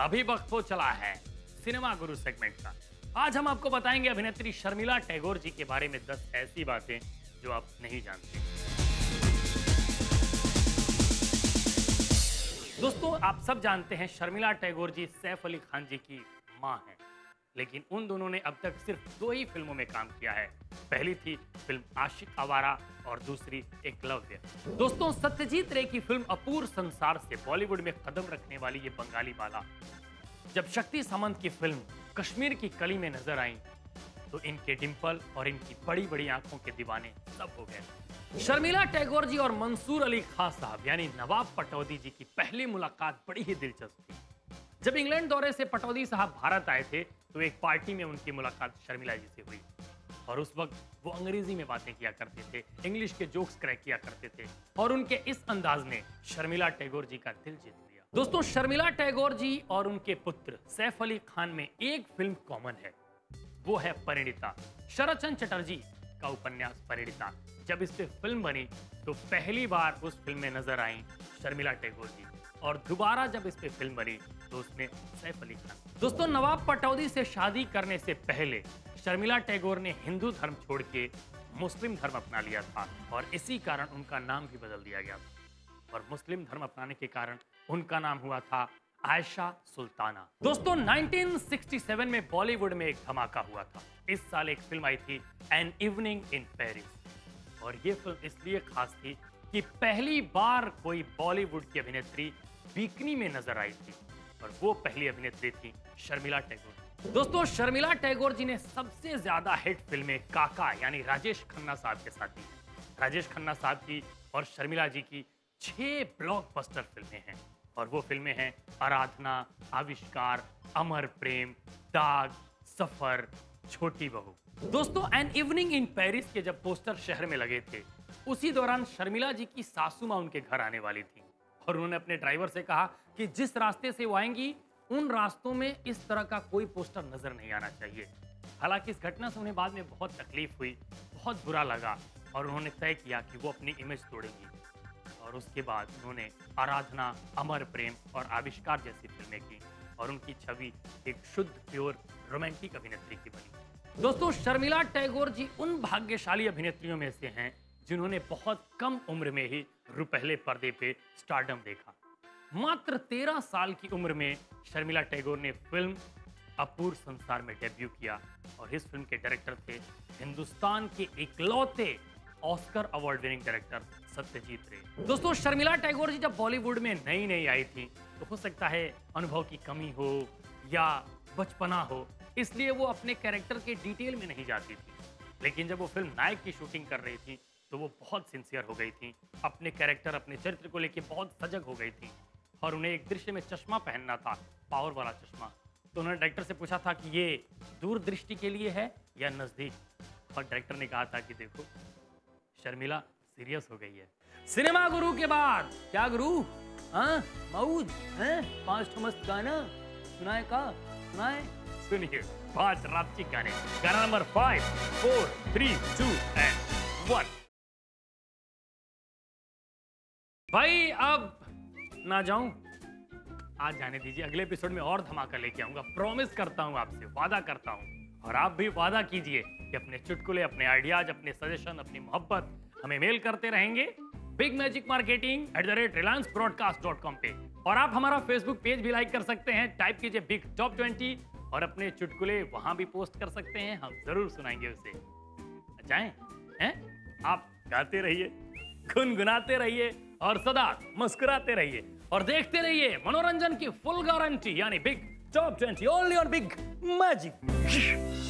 अभी वक्त हो चला है, सिनेमा गुरु सेगमेंट का। आज हम आपको बताएँगे अभिनेत्री शर्मिला टैगोर जी के बारे में 10 ऐसी बातें जो आप नहीं जानते। दोस्तों, आप सब जानते हैं शर्मिला टैगोर जी, सैफ अली खान जी की माँ हैं। लेकिन उन दोनों ने अब तक सिर्फ़ दो ही फ़िल्मों में काम किया है। पहली थी फ़िल्म आशिक आवारा और दूसरी एक एकलव्य दोस्तों, सत्यजीत रे की फ़िल्म अपूर संसार से बॉलीवुड में कदम रखने वाली ये बंगाली बाला। जब शक्ति सामंत की फ़िल्म कश्मीर की कली में नज़र आई तो इनके डिंपल और इनकी बड़ी बड़ी आँखों के दीवाने सब हो गए। शर्मिला टैगोर जी और मंसूर अली खान साहब यानी नवाब पटौदी जी की पहली मुलाकात बड़ी ही दिलचस्प थी। जब इंग्लैंड दौरे से पटौदी साहब भारत आए थे तो एक पार्टी में उनकी मुलाकात शर्मिला जी से हुई। और उस वक्त वो अंग्रेज़ी में बातें किया करते थे, इंग्लिश के जोक्स क्रैक किया करते थे, और उनके इस अंदाज ने शर्मिला टैगोर जी का दिल जीत लिया। दोस्तों, शर्मिला टैगोर जी और उनके पुत्र सैफ अली खान में एक फ़िल्म कॉमन है। वो है परिणिता। शरद चंद्र चटर्जी का उपन्यास परिणिता। जब इस पे फ़िल्म बनी तो पहली बार उस फ़िल्म में नज़र आई शर्मिला टैगोर जी। और दोबारा जब इस पे फ़िल्म बनी तो उसमें सैफ अली खान। दोस्तों, नवाब पटौदी से शादी करने से पहले शर्मिला टैगोर ने हिंदू धर्म छोड़ के मुस्लिम धर्म अपना लिया था और इसी कारण उनका नाम भी बदल दिया गया था। और मुस्लिम धर्म अपनाने के कारण उनका नाम हुआ था आयशा सुल्ताना। दोस्तों 1967 में बॉलीवुड में एक धमाका हुआ था। इस साल एक फ़िल्म आई थी एन इवनिंग इन पेरिस और ये फ़िल्म इसलिए खास थी कि पहली बार कोई बॉलीवुड की अभिनेत्री बीकनी में नज़र आई थी और वो पहली अभिनेत्री थी शर्मिला टैगोर। दोस्तों, शर्मिला टैगोर जी ने सबसे ज़्यादा हिट फ़िल्में काका यानी राजेश खन्ना साहब के साथ दी राजेश खन्ना साहब की और शर्मिला जी की छह ब्लॉकबस्टर फ़िल्में हैं, और वो फ़िल्में हैं आराधना, आविष्कार, अमर प्रेम, दाग, सफ़र, छोटी बहू। दोस्तों एन इवनिंग इन पेरिस के जब पोस्टर शहर में लगे थे, उसी दौरान शर्मिला जी की सासू माँ उनके घर आने वाली थी। और उन्होंने अपने ड्राइवर से कहा कि जिस रास्ते से वो आएँगी, उन रास्तों में इस तरह का कोई पोस्टर नज़र नहीं आना चाहिए। हालाँकि इस घटना से उन्हें बाद में बहुत तकलीफ़ हुई, बहुत बुरा लगा और उन्होंने तय किया कि वो अपनी इमेज तोड़ेंगी। और उसके बाद उन्होंने आराधना, अमर प्रेम और आविष्कार जैसी फ़िल्में की और उनकी छवि एक शुद्ध प्योर रोमांटिक अभिनेत्री की बनी। दोस्तों, शर्मिला टैगोर जी उन भाग्यशाली अभिनेत्रियों में से हैं जिन्होंने बहुत कम उम्र में ही रुपहले पर्दे पे स्टारडम देखा। मात्र तेरह साल की उम्र में शर्मिला टैगोर ने फ़िल्म अपूर संसार में डेब्यू किया और इस फ़िल्म के डायरेक्टर थे हिंदुस्तान के इकलौते Oscar award winning director Satyajit Ray. दोस्तों, शर्मिला टैगोर जी जब बॉलीवुड में नई नई आई थी तो हो सकता है अनुभव की कमी हो या बचपना हो, इसलिए वो अपने कैरेक्टर के डिटेल में नहीं जाती थी। लेकिन जब वो फ़िल्म नायक की शूटिंग कर रही थी तो वो बहुत सिंसियर हो गई थी। अपने कैरेक्टर अपने चरित्र को लेके बहुत सजग हो गई थी और उन्हें एक दृश्य में चश्मा पहनना था पावर वाला चश्मा। तो उन्होंने डायरेक्टर से पूछा था कि ये दूरदृष्टि के लिए है या नज़दीक? और डायरेक्टर ने कहा था कि देखो, शर्मिला सीरियस हो गई है। सिनेमा गुरु के बाद, क्या गुरु? हाँ मऊज, हैं? पाँच मस्त गाना, सुनाए का? सुनाए? सुनिए, पाँच रापचिक गाने। गाना number five four three two and one भाई, अब ना जाऊँ। आज जाने दीजिए, अगले एपिसोड में और धमाका लेके आऊँगा। प्रॉमिस करता हूँ आपसे, वादा करता हूँ। और आप भी वादा कीजिए कि अपने चुटकुले, अपने आइडियाज़ अपने सजेशन अपनी मोहब्बत हमें मेल करते रहेंगे। Big magic marketing at the rate Reliance broadcast dot com पे। और आप हमारा फेसबुक पेज भी लाइक कर सकते हैं टाइप कीजिए बिग टॉप ट्वेंटी और अपने चुटकुले वहाँ भी पोस्ट कर सकते हैं, हम ज़रूर सुनाएँगे उसे। जाए हैं? आप गाते रहिए, गुनगुनाते रहिए और सदा मुस्कुराते रहिए और देखते रहिए मनोरंजन की फुल गारंटी यानी big top twenty only on big magic